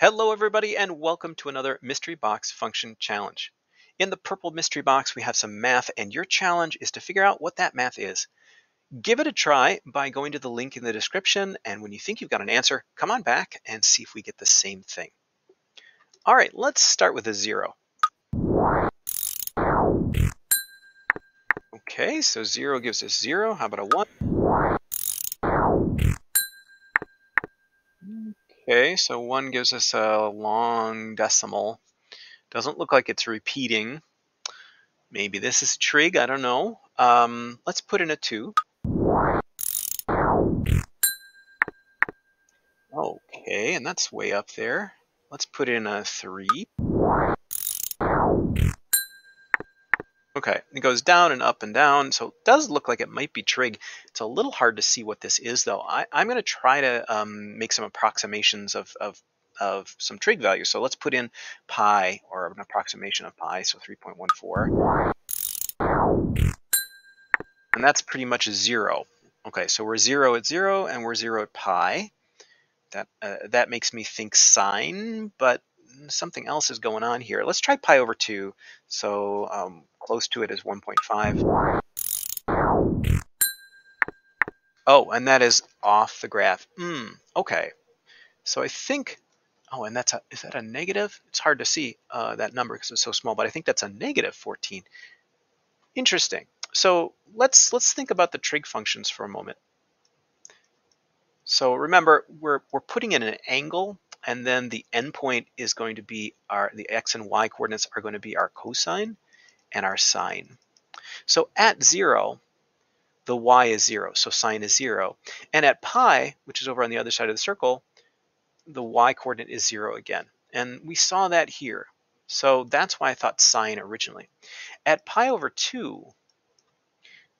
Hello everybody and welcome to another mystery box function challenge. In the purple mystery box we have some math and your challenge is to figure out what that math is. Give it a try by going to the link in the description and when you think you've got an answer, come on back and see if we get the same thing. All right, let's start with a zero. Okay, so zero gives us zero. How about a one? Okay, so one gives us a long decimal. Doesn't look like it's repeating. Maybe this is trig, I don't know. Um, let's put in a two. Okay, and that's way up there. Let's put in a three. Okay, it goes down and up and down, so it does look like it might be trig. It's a little hard to see what this is, though. I, am going to try to um, make some approximations of, of, of some trig values. So let's put in pi, or an approximation of pi, so 3.14. And that's pretty much zero. Okay, so we're zero at zero, and we're zero at pi. That, uh, that makes me think sine, but something else is going on here. Let's try pi over 2. So um, close to it is 1.5. Oh, and that is off the graph. Hmm, okay. So I think, oh, and that's a, is that a negative? It's hard to see uh, that number because it's so small, but I think that's a negative 14. Interesting. So let's let's think about the trig functions for a moment. So remember, we're, we're putting in an angle and then the endpoint is going to be our, the x and y coordinates are going to be our cosine and our sine. So at zero, the y is zero, so sine is zero. And at pi, which is over on the other side of the circle, the y coordinate is zero again. And we saw that here. So that's why I thought sine originally. At pi over 2,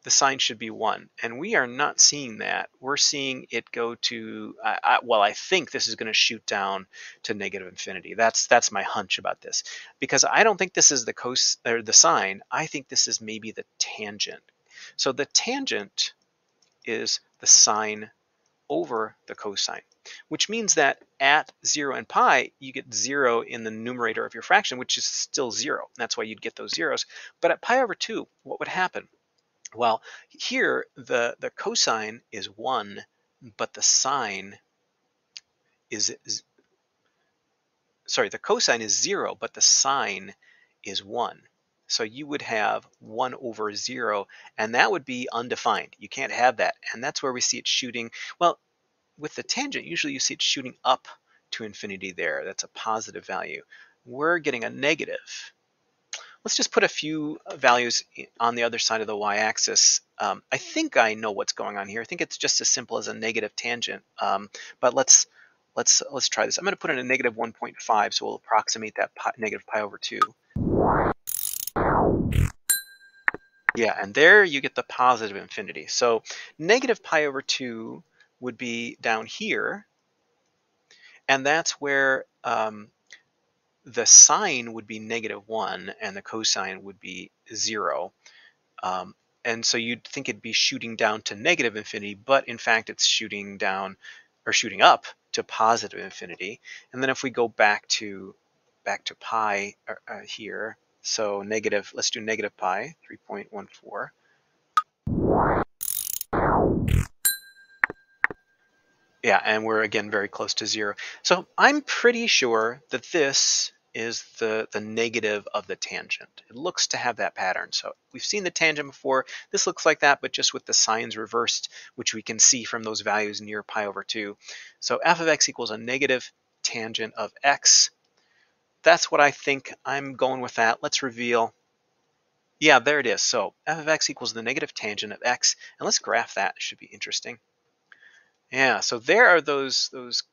the sine should be 1. And we are not seeing that. We're seeing it go to, I, well, I think this is going to shoot down to negative infinity. That's that's my hunch about this. Because I don't think this is the cos or the sine. I think this is maybe the tangent. So the tangent is the sine over the cosine, which means that at 0 and pi, you get 0 in the numerator of your fraction, which is still 0. That's why you'd get those zeros. But at pi over 2, what would happen? Well, here the, the cosine is 1, but the sine is, is, sorry, the cosine is 0, but the sine is 1. So you would have 1 over 0, and that would be undefined. You can't have that. And that's where we see it shooting. Well, with the tangent, usually you see it shooting up to infinity there. That's a positive value. We're getting a negative. Let's just put a few uh, values on the other side of the y-axis. Um, I think I know what's going on here. I think it's just as simple as a negative tangent. Um, but let's let's let's try this. I'm going to put in a negative 1.5, so we'll approximate that pi, negative pi over 2. Yeah, and there you get the positive infinity. So negative pi over 2 would be down here, and that's where um, the sine would be negative 1 and the cosine would be 0. Um, and so you'd think it'd be shooting down to negative infinity, but in fact it's shooting down or shooting up to positive infinity. And then if we go back to back to pi uh, uh here, so negative, let's do negative pi, 3.14. Yeah, and we're again very close to zero. So I'm pretty sure that this is the, the negative of the tangent. It looks to have that pattern. So we've seen the tangent before. This looks like that, but just with the signs reversed, which we can see from those values near pi over 2. So f of x equals a negative tangent of x. That's what I think. I'm going with that. Let's reveal. Yeah, there it is. So f of x equals the negative tangent of x. And let's graph that. It should be interesting. Yeah, so there are those those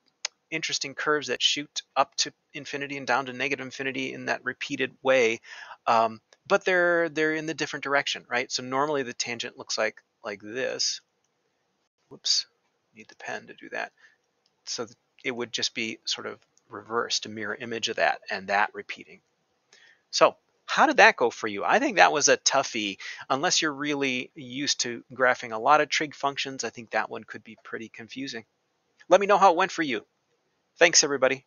interesting curves that shoot up to infinity and down to negative infinity in that repeated way. Um, but they're they're in the different direction, right? So normally the tangent looks like like this. Whoops, need the pen to do that. So it would just be sort of reversed, a mirror image of that, and that repeating. So how did that go for you? I think that was a toughie. Unless you're really used to graphing a lot of trig functions, I think that one could be pretty confusing. Let me know how it went for you. Thanks, everybody.